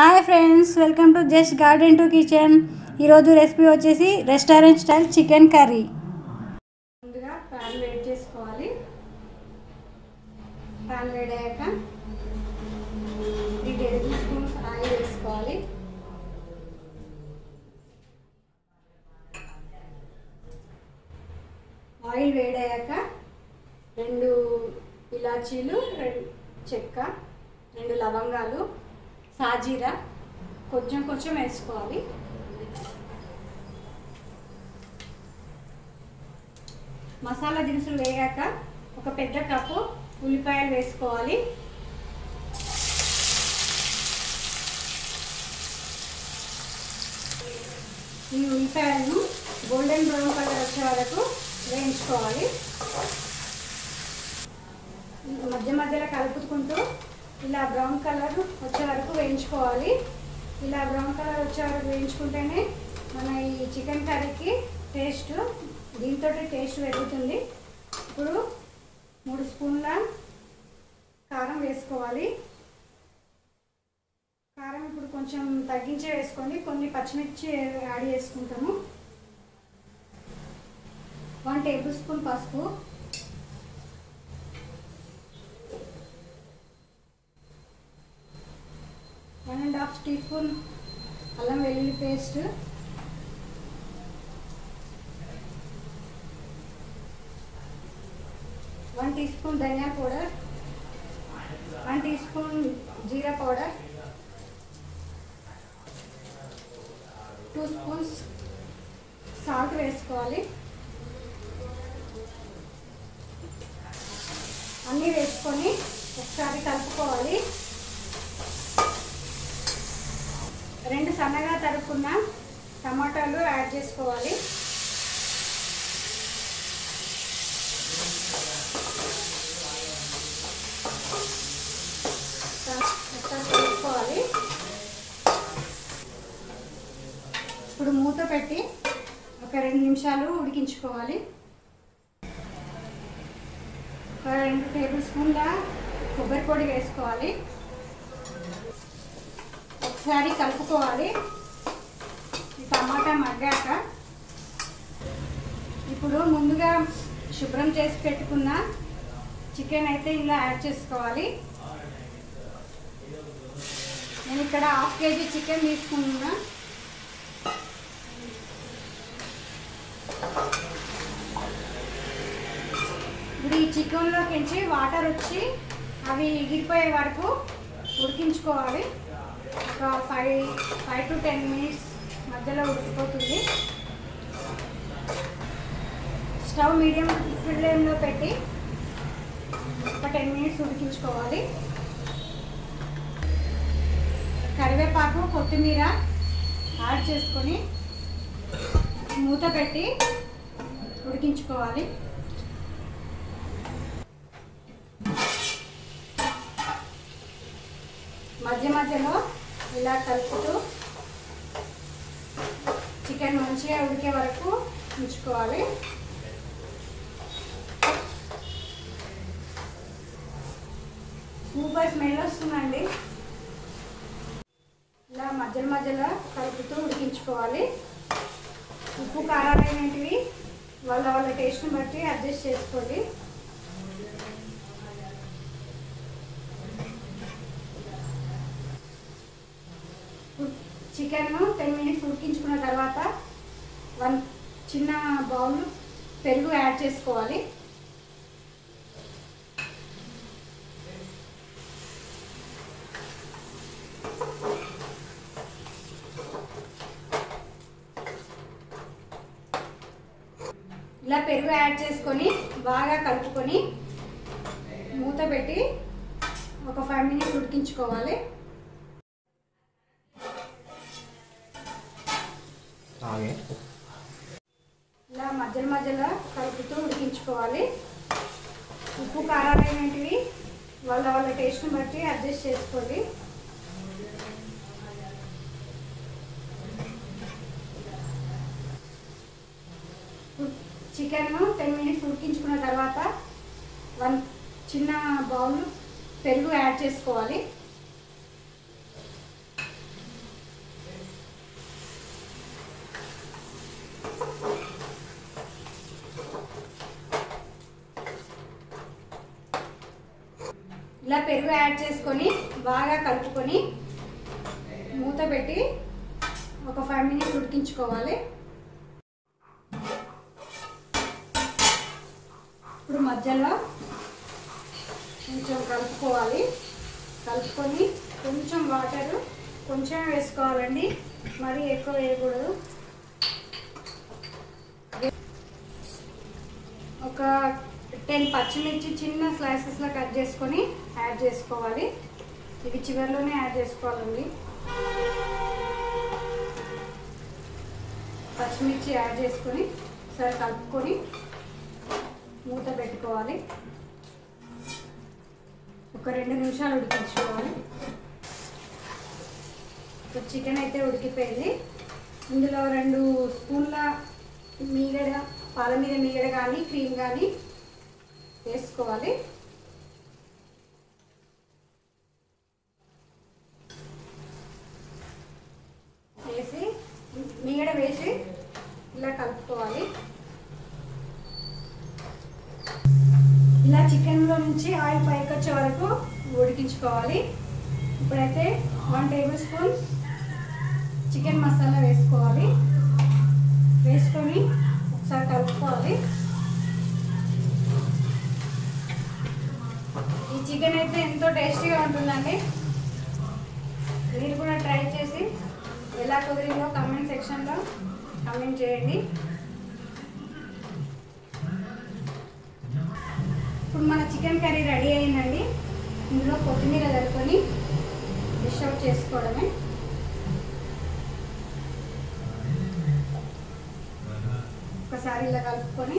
Hi friends welcome to just garden to kitchen. ఈరోజు recipe వచ్చేసి restaurant style chicken curry. ముందుగా pan వేడి చేసుకోవాలి. ప్యాన్ వేడయ్యాక త్రీ టేబుల్ స్పూన్స్ ఆయిల్ వేసుకోవాలి. ఆయిల్ వేడయ్యాక రెండు ఇలాచీలు రెండు చెక్క రెండు లవంగాలు సాజీరా కొంచెం కొంచెం వేసుకోవాలి. మసాలా దినుసులు వేగాక ఒక పెద్ద కప్పు ఉల్లిపాయలు వేసుకోవాలి. ఈ ఉల్లిపాయలను గోల్డెన్ బ్రౌన్ కలర్ వచ్చే వరకు వేయించుకోవాలి. మధ్య మధ్యలో కలుపుకుంటూ ఇలా బ్రౌన్ కలర్ వచ్చే వరకు వేయించుకోవాలి. ఇలా బ్రౌన్ కలర్ వచ్చే వరకు వేయించుకుంటేనే మన ఈ చికెన్ కర్రీకి టేస్ట్ దీంతో టేస్ట్ పెరుగుతుంది. ఇప్పుడు మూడు స్పూన్ల కారం వేసుకోవాలి. కారం ఇప్పుడు కొంచెం తగ్గించే వేసుకోండి కొన్ని పచ్చిమిర్చి యాడ్ చేసుకుంటాము. వన్ టేబుల్ స్పూన్ పసుపు one and half teaspoon అల్లం వెల్లుల్లి paste. One teaspoon dhania powder. One teaspoon jeera powder. Two spoons salt వేసుకోవాలి. అన్నీ వేసుకొని ఒకసారి కలుపుకోవాలి. రెండు సన్నగా తరుక్కున్న టమాటాలు యాడ్ చేసుకోవాలి. కలుపుకోవాలి ఇప్పుడు మూత పెట్టి ఒక రెండు నిమిషాలు ఉడికించుకోవాలి. ఒక రెండు టేబుల్ స్పూన్ల కొబ్బరి పొడి వేసుకోవాలి. ఒకసారి కలుపుకోవాలి. ఈ టమాటా మగ్గాక ఇప్పుడు ముందుగా శుభ్రం చేసి పెట్టుకున్న చికెన్ అయితే ఇలా యాడ్ చేసుకోవాలి. నేను ఇక్కడ హాఫ్ కేజీ చికెన్ తీసుకున్నా. ఇప్పుడు ఈ చికెన్లోకించి వాటర్ వచ్చి అవి ఎగిరిపోయే వరకు ఉడికించుకోవాలి. ఒక five five to ten minutes మధ్యలో ఉడికిపోతుంది. స్టవ్ మీడియం ఫ్లేమ్లో పెట్టి ఒక టెన్ మినిట్స్ ఉడికించుకోవాలి. కరివేపాకు కొత్తిమీర యాడ్ చేసుకొని మూత పెట్టి ఉడికించుకోవాలి. మధ్య మధ్యలో ఇలా కలుపుతూ చికెన్ మంచిగా ఉడికే వరకు ఉంచుకోవాలి. సూపర్ స్మెల్ వస్తుందండి. ఇలా మధ్య మధ్యలో కలుపుతూ ఉడికించుకోవాలి. ఉప్పు కారాలు అనేటివి వాళ్ళ వాళ్ళ టేస్ట్ని బట్టి అడ్జస్ట్ చేసుకోండి చికెన్ టెన్ మినిట్స్ ఉడికించుకున్న తర్వాత వన్ చిన్న బౌల్ పెరుగు యాడ్ చేసుకోవాలి. ఇలా పెరుగు యాడ్ చేసుకొని బాగా కలుపుకొని మూత పెట్టి ఒక ఫైవ్ మినిట్స్ ఉడికించుకోవాలి. ఇలా మధ్య మధ్యలో కలుపుతూ ఉడికించుకోవాలి. ఉప్పు కారాలు అనేటివి వాళ్ళ వాళ్ళ టేస్ట్ని బట్టి అడ్జస్ట్ చేసుకోండి చికెన్ టెన్ మినిట్స్ ఉడికించుకున్న తర్వాత వన్ చిన్న బౌల్ పెరుగు యాడ్ చేసుకోవాలి. ఇలా పెరుగు యాడ్ చేసుకొని బాగా కలుపుకొని మూత పెట్టి ఒక ఫైవ్ మినిట్స్ ఉడికించుకోవాలి. ఇప్పుడు మధ్యలో కొంచెం కలుపుకోవాలి. కలుపుకొని కొంచెం వాటర్ కొంచెం వేసుకోవాలండి. మరీ ఎక్కువ వేయకూడదు. ఒక టెన్ పచ్చిమిర్చి చిన్న స్లైసెస్లో కట్ చేసుకొని యాడ్ చేసుకోవాలి. ఇది చివరిలోనే యాడ్ చేసుకోవాలండి. పచ్చిమిర్చి యాడ్ చేసుకొని సరే కలుపుకొని మూత పెట్టుకోవాలి. ఒక రెండు నిమిషాలు ఉడికించుకోవాలి. ఒక చికెన్ అయితే ఉడికిపోయింది. ఇందులో రెండు స్పూన్ల మీగడ పాల మీద మీగడ కానీ క్రీమ్ కానీ వేసుకోవాలి. వేసి మీగడ వేసి ఇలా కలుపుకోవాలి. ఇలా చికెన్లో నుంచి ఆయిల్ పైకి వచ్చే వరకు ఉడికించుకోవాలి. ఇప్పుడైతే one tablespoon chicken masala వేసుకోవాలి. వేసుకొని ఒకసారి కలుపుకోవాలి. ఈ చికెన్ అయితే ఎంతో టేస్టీగా ఉంటుందండి. మీరు కూడా ట్రై చేసి ఎలా కుదిరిందో కమెంట్ సెక్షన్లో కమెంట్ చేయండి. ఇప్పుడు మన చికెన్ కర్రీ రెడీ అయిందండి. ఇందులో కొత్తిమీర కలుపుకొని డిష్ అవుట్ చేసుకోవడమే. ఒకసారి ఇలా కలుపుకొని